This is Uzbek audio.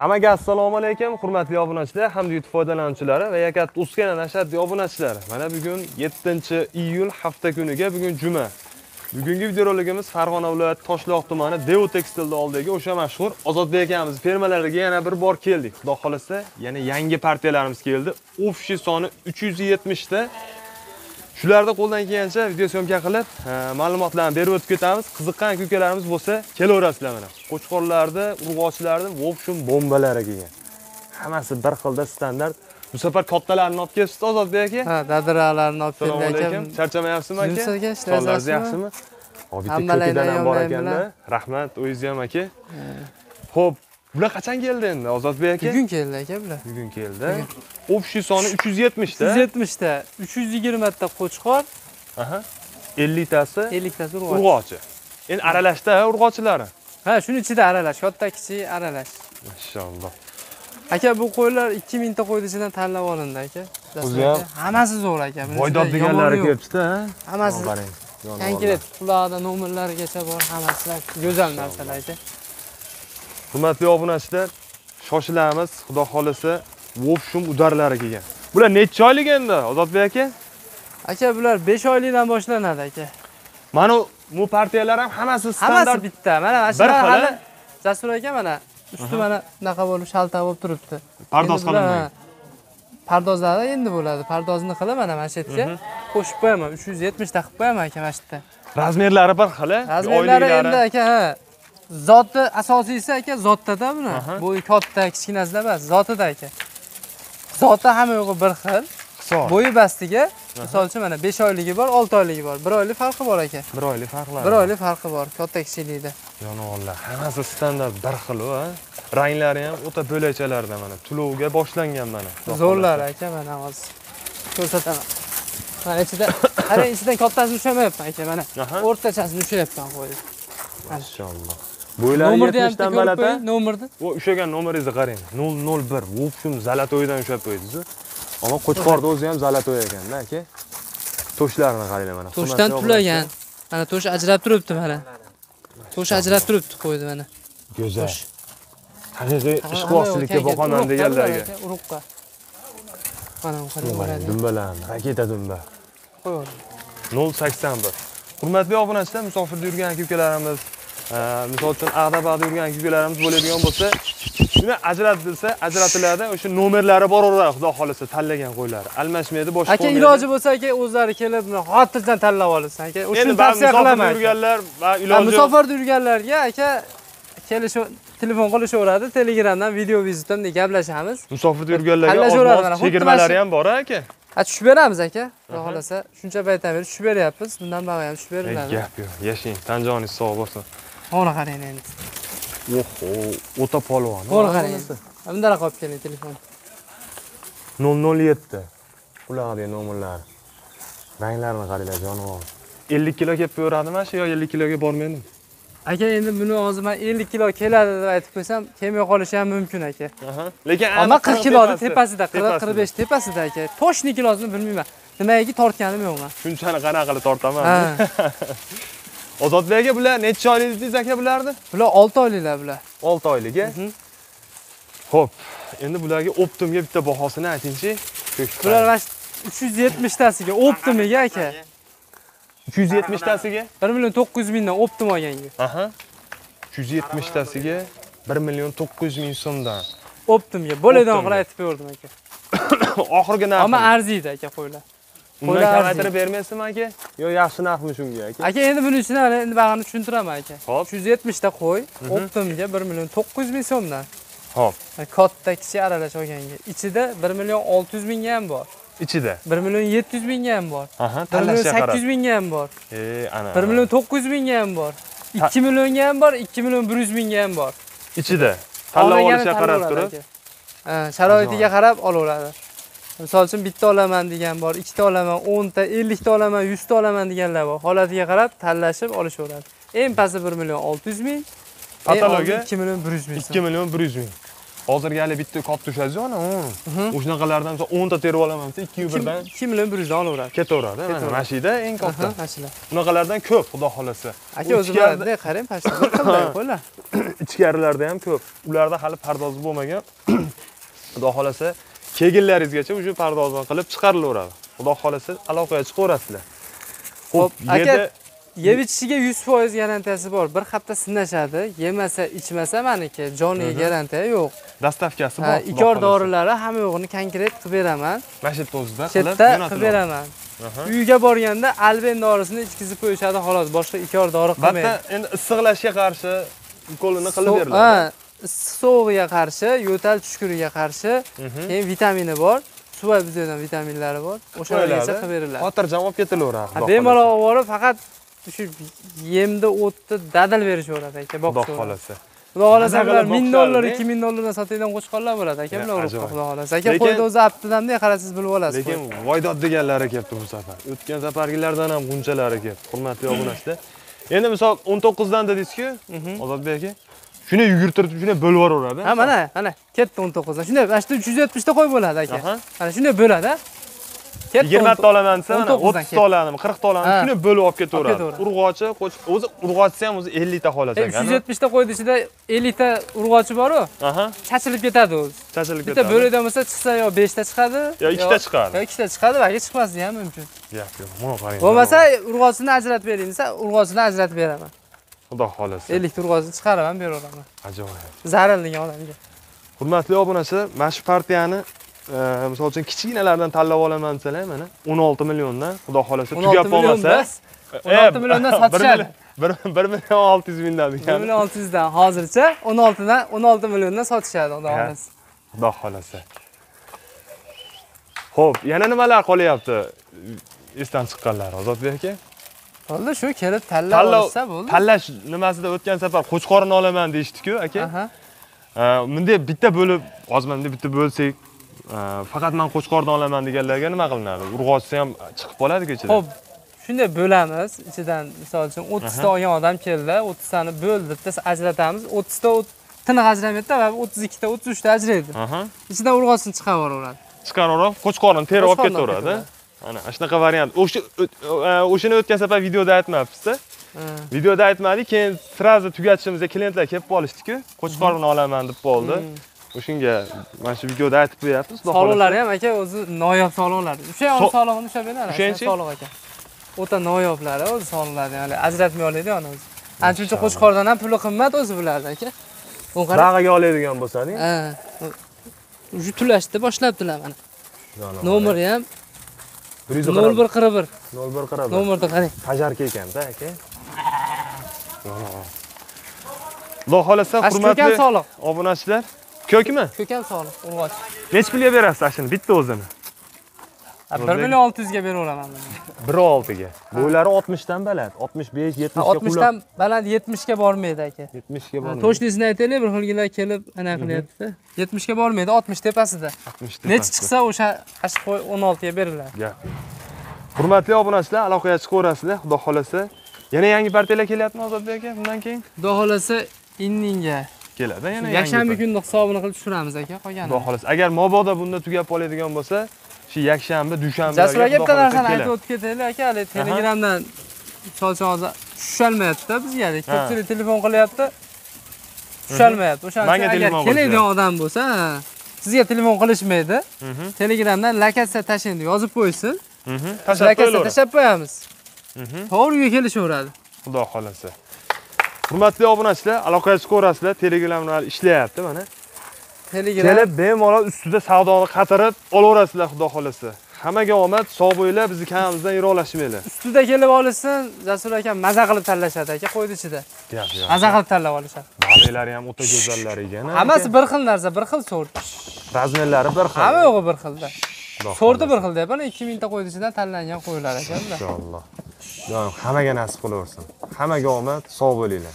Amaga assalomu alaykum, hurmatli obunachilar hamda YouTube foydalanuvchilari va Yakat Uskana nashadli obunachilari. Mana bugun 7-iyul hafta kuniga bugun juma. Bugungi videorolikimiz Farg'ona viloyati Toshloq tumani Devo Textilda oldidagi o'sha mashhur Ozodbek akamiz fermalariga yana bir bor keldik. Xudo xolasa, yana yangi partiyalarimiz keldi. Ofshi soni 370 ta. Shularda qo'ldan kelgancha video syomka qilib, ma'lumotlarni berib o'tib ketamiz. Qiziqqan ko'kalarimiz bo'lsa, kelaverasizlar mana. Qo'chqorlarda, urg'ochilarda vobshum bombalari kelgan. Hammasi bir xilda standart. Bu safar kattalarni olib kelibsiz Ozodbek aka. Ha, dadiralarni olib Assalomu keldi alaykum. Charchamayapsizmi aka? Sonlaringiz ishlayapsizmi? yaxshimi? Hop, bitta ko'kidan ham bor ekanda. Rahmat, o'zingiz ham aka. Xo'p, bular qachon keldi endi Ozodbek aka? Bugun keldi aka bular. Bugun keldi. Общий soni 370 ta. 170 ta, 320 ta qo'chqor, Aha. 50 tasi 50 tasi urg'och. urg'ochi. Endi aralashda urg'ochilari. Ha, shuning ichida aralash, katta kichik aralash. Mashalloh. Aka bu qo'ylar 2000 ta qo'yni ichidan tanlab olindi aka. O'zi ham? Hammasi zo'r aka. Ichida deganlari kelibdi-da. ha? Hammasi konkret qulog'ida nomerlarigacha bor, hammasi go'zal narsalar aka. Hurmatli obunachilar, shoshilamiz, xudo xolasa, vobshum udarlari kelgan. Bular necha oylik endi Ozodbek aka? Aka bular 5 oylikdan boshlanadi aka. Mana bu partiyalar ham hammasi Hammasi standart. bitta. Mana mana hali? Jasur aka mana usti mana bunaqa bo'lib shalta bo'lib turibdi. Pardoz qilinmagan. ha, Pardozlari endi bo'ladi. Pardozni qilib mana mana shu yerga qo'shib qo'yaman. 370 ta qilib qo'yaman aka mana shu yerda. Razmerlari bir xil? Razmerlari endi aka ha. Zoti asosiysi aka zotda-da buni. Bo'yi katta, kichkinasida emas, zotida aka. Zoti hamma yo'g'i bir xil. Bo'yi bastiga, misol uchun mana 5 oyligi bor, 6 oyligi bor. 1 oylik farqi bor aka. Bir oylik farqlar. 1 oylik farqi bor, katta kichiklikda. Jonivorlar, hammasi standart bir xil, a? Ranglari ham o'ta bo'lakchalarda mana. Tulovga boshlangan mana. Xudo Zo'rlar aka mana hozir. Ko'rsataman. Mana ichida, qarang ichidan kattasini ushlamayapman aka mana. O'rtachasini ushlayapman qo'yib. Maşallah. Bo'ylari Nomerni ham 70 dan bitta ko'rib baland. nomerni. O ushlagan nomeringizni qarang. 001. Vobshum Zalatoydan ushlab qo'ydingiz. Ammo Qo'chqorda o'zi ham Zalatoy ekanda, aka. Toshlarini qaranglar mana. Toshdan tulagan. Mana tosh ajrab turibdi mana. Tosh ajrab turibdi qo'ydi mana. Go'zal. Haqiqiy ishqibozchilikka boqaman deganlarga. Urug'qa. Mana bu qarang. Dumbalarni, raketa dumba. Qo'y. 081. Hurmatli obunachilar, musofirda yurgan aka-ukalarimiz, e, misol uchun ag'da-bag'da yurgan aka-ukalarimiz bo'ladigan bo'lsa, shuni ajratilsa, ajratiladi. O'sha nomerlari boraveradi, xudo xolasa tanlagan qo'ylari. Almashmaydi, boshqa Aka iloji bo'lsa aka o'zlari kelib xotirjam tanlab olsin aka. O'shani tavsiya qilaman. yurganlar iloji musofirda yurganlarga aka kelish telefon qilishaveradi telegramdan video vizitim deb gaplashamiz musofirda yurganlarga chegirmalari ham bor aka. ha tushib beramiz aka xudo xohlasa shuncha paytdan beri tushib beryapmiz bundan bag'ay ham tushib beriladi gap yo'q. Yashang, tan joningiz sog' bo'lsin. Mana qarang endi Oho, o'ta polvon. mana qarang bundaroq olib keling telefon 007. Ularga nomerlar. Ranglarini qaranglar jonivor. 50 kilo kelib ko'radimi shu yo 50 kiloga bormaydimi? aka endi buni hozir man 50 kilo keladi deb aytib qo'ysam kelmay qolishi ham mumkin aka. Lekin ammo 40 kiloni tepasida, tepasida 40 45 tepasida aka toshni kilosini bilmayman nimaga tortganim yo'q man Shunchani qanaqa qilib tortaman? Ozodbek aka bular necha oylik dedingiz aka bularni? bular 6 oyliklar bular 6 oylik. a? Mhm. Xo'p, endi bularga optimga bitta bahosini aytingchi. bular mana shu 370 tasiga optimiga aka 370 tasiga 1 million 900 mingdan optim olganga Aha. 370 tasiga 1 million 900 ming so'mdan. optimga Optimga. qilib aytib berdim aka Oxirgi ammo narxi. arziydi aka qo'ylar Undan qo'ylar kamaytirib bermaysizmi aka? Yo yaxshi narxmi shunga aka? aka endi buni ichida mana endi bag'ini tushuntiraman aka Hop. 370 ta qo'y optimga 1 million 900 ming so'mdan Hop, katta kichik aralash olganga ichida 1 million 600 mingga ham bor ichida. 1 million 700 mingga ham bor Aha, 1 million tanlashga qarab. 800 mingga ham bor E, ana. 1 million 900 mingga ham bor 2 millionga ham bor 2 million 100 mingga ham bor ichida. Tanlab olishga qarab turib. sharoitiga qarab olaveradi. Misol uchun bitta olaman degan bor, ikkita olaman, 10 ta, 50 ta olaman, 100 ta olaman deganlar bor. Holatiga qarab tanlashib olishaveradi. Eng pasti 1 million 600 ming, eng Katalogi 2 million 100 ming. 2 million 100 ming. hozirgi hali bitta katta tushadi ana u shunaqalardan misol 10 ta terib olaman desa 2 birdan 2 million bir yuzdan olaveradi ketaveradi mana Ketaveradi. mana shu yerda eng katta mana shular bunaqalardan ko'p xudo xohlasa aka o'zi bunday qarang bir xilday qo'ylar ichkarilarda ham ko'p ularda hali pardozi bo'lmagan xudo xohlasa keginlaringizgacha уже pardozini qilib chiqarilaveradi. Xudo xohlasa aloqaga chiqaverasizlar. Ho'p aka- yeb ichishiga 100% garantiyasi bor. Bir hafta sinashadi yemasa ichmasa maniki joniga garantiya yo'q. Dastavkasi bor ikor dorilari hamma yo'g'ini konkret qilib beraman. Mana shu yerda o'zida chetda qilib beraman. Aha. uyiga borganda alben dorisini ichkizib qo'yishadi xolos boshqa ikor dori qilmaydi. endi issiqlashga qarshi ukolini qilib beriladi issiq qarshi yo'tal tushkuniga qarshi Mhm. keyin vitamini bor. Suva bizdan vitaminlari bor. O'shalargacha qilib beriladi xotirjam olib ketilaveradi xudo bemalol olib borib faqat shu yemni o'tni dadil berishaveradi aka xudo boqishaveradi xohlasa xudo xohlasa bular ming dollar ikki ming dollardan sotadigan qo'chqorlar bo'ladi aka bular urug'da xudo xohlasa. Aka qo'yni o'zi aptidanda qarasiz bilib olasiz lekin voydod deganlari kelibdi bu safar. O'tgan safargilardan ham g'unchalari kelibdi. Hurmatli obunachilar. Endi misol 19 dan dedingiz-ku ozodbek aka shuni yugurtirib shuni bo'lib yuboraveradi ha mana mana ketdi o'n to'qqizdan shunday mana shu yerda uch yuz yetmishta qo'y bo'ladi aka. Mana shunday bo'ladi ketdi 20 o'n ta olaman desa mana 19 dan 30 ta oladimi 40 ta Ha. shuni bo'lib olib ketaveradi. Urg'ochi o'zi urg'ochisi ham o'zi 50 ta uch yuz yetmishta qo'yni ichida ellikta urg'ochi boru aha. chachilib ketadi o'zi. Chachilib bitta ketadi. bo'ridan bo'lsa chiqsa yo beshta chiqadi Yo, ikkita chiqadi. yo ikkita chiqadi balki chiqmasligi ham mumkin. Gap yo'q mana qarang bo'lmasa urg'ochini ajratib bering desa urg'ochini ajratib beraman xudo xohlasa. Ellikta urg'ochini chiqarib ham beraveraman ajoyib. Zaril degan odamga hurmatli obunachilar mana shu partiyani e, misol uchun kichkinalardan tanlab olaman desalar mana 16 milliondan xudo xohlasa 16 tugab qolmasa 16 milliondan? Bir sotishadi. million- bir million 600 mingdan bir million olti yuzdan. Hozircha o'n oltidan o'n olti milliondan sotishadi xudo xohlasa. Xudo xohlasa. Ho'p yana nimalar qolyapti? Esdan chiqqanlari ozodbek aka bo'ldi shu kelib tanlab olishsa bo'ldi. tanlash nimasida o'tgan safar qo'chqorini olaman deyishdi-ku aka. Bunday bitta bo'lib hozir mana bitta bo'lsak faqat man qo'chqorni olaman deganlarga nima qilinadi? Urg'ochisi ham chiqib qoladi ichidan Xo'p, shunday bo'lamiz. Ichidan misol uchun 30 ta olgan odam keldi, 30 tani bo'ldi, bittasi ajratamiz. 30 ta o't- tiniq ajramaydi va 32 ta, 33 ta ajraydi. Ichidan urg'ochini chiqarib yuboraveradi. chiqarib qo'chqorni terib Qo'chqorni olib ketaveradi ana shunaqa variant o'sha o'shani o'tgan safar videoda aytmabsiz Ha. videoda aytmadik keyin sразу tugatishimizga klientlar kelib qolishdiku qo'chqorni olaman deb qoldi o'shanga mana shu videoda aytib beryapmiz xudo Soliqlari ham aka o'zi noyob soliqlar. O'sha ham So- soliqni ushlab beradi. O'shanchi? soliq aka. O'ta noyoblari o'zi soliqlari, ya'ni ajratmay oladi ana o'zi. Ancha qo'chqordan ham puli qimmat o'zi bularni aka. Bag'iga oladigan bo'lsading Ha. Shu to'lashni boshlabdilar mana. Nomeri ham 0141. 01 qirib Nomerni qarang. tajarka ekanda aka. Xudo xohlasa hurmatli obunachilar ko'kmi? Ko'kan soliq, urg'och. nechi pulga berasiz ashuni bitta o'zini 1 million 600 ga beraveraman bir oltiga bo'ylari 60 dan baland 65 70 Ha, 60 dan baland 70 ga bormaydi aka. 70 ga bormaydi. To'shnisini aytaylik, bir xilgilar kelib ana qilyapti. 70 ga bormaydi, 60 tepasida. 60 Nechi tepasi. chiqsa o'sha ash qo'y 16 ga beriladi. Gap. Hurmatli obunachilar, aloqaga chiqaverasizlar, xudo xolasa. Yana yangi partiyalar kelyaptimi Ozodbek aka bundan keyin? Xudo xolasa inninga Keladi yana yakshanba kunni hisobini qilib tushiramiz aka qolganini. Xudo xolasa. Agar mabodo bunda tugab qoladigan bo'lsa, shu yakshanba, dushanba Jasur aka bitta narsani aytib o'tib ketaylik aka, hali Telegramdan uchun hozir tushalmayapti bizga. Ko'pchilik telefon qilyapti. Tushalmayapti. O'shaning uchun agar keladigan odam bo'lsa, sizga telefon qilishmaydi. Telegramdan lokatsiya tashlang deb yozib qo'ysin. Tashab Lokatsiya tashlab qo'yamiz. To'g'ri uyga kelishaveradi. Xudo xolasa. Hurmatli obunachilar, aloqaga chiqaverasizlar. Telegramlar ishlayapti mana. Kelib bemalol ustida savdoni qatirib olaverasizlar, xudo xolasa. Hammaga omad, sog' bo'linglar, bizni kanalımizdan yiroqlashmanglar. ustida kelib olishsin, Jasur aka maza qilib tanlashadi aka qo'ydi ichida. Maza qilib tanlab olishadi. Baliklari ham o'ta go'zallar ekan. Hammasi bir xil narsa, bir xil sort. razmerlari bir xil. Hamma yo'g'i bir xilda. Sorti bir xil deyapman, 2000 ta qo'ydi ichidan tanlangan qo'ylar ekan inshaalloh. Hammaga nasib qilaversin. Hammaga omad, sog' bo'linglar.